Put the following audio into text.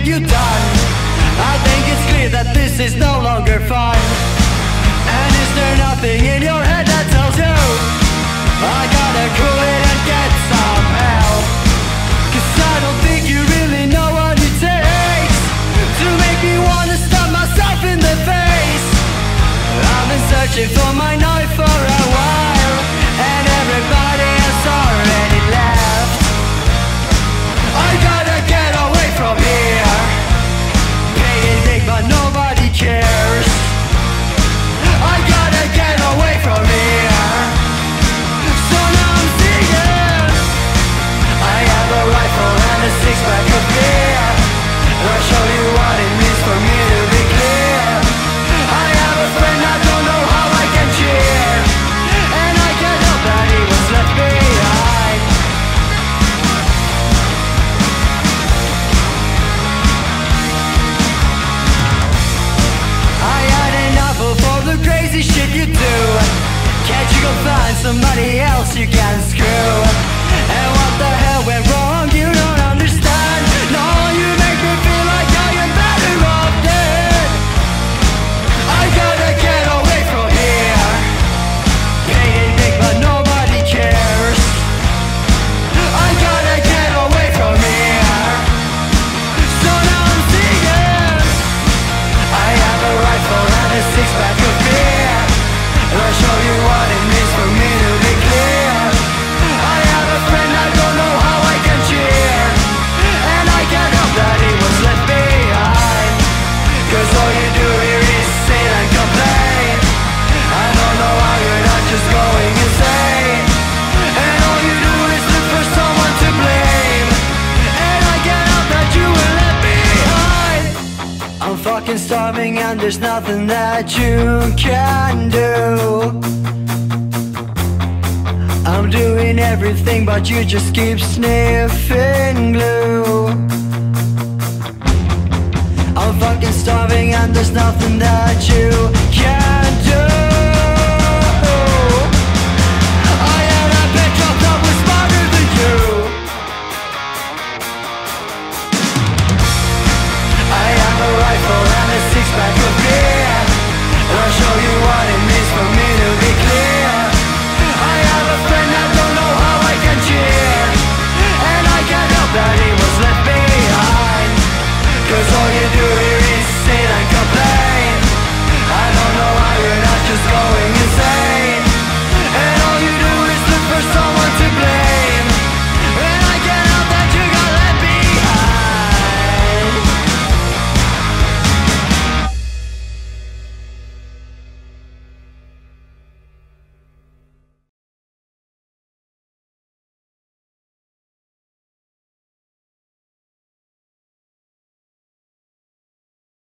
did you done? I think it's clear that this is no longer fine. And is there nothing in your head that tells you I gotta cool it and get some help Cause I don't think you really know what it takes To make me wanna stab myself in the face I've been searching for my knife go find somebody else you can screw fucking starving and there's nothing that you can do. I'm doing everything but you just keep sniffing glue. I'm fucking starving and there's nothing that you can back a bit I'll show you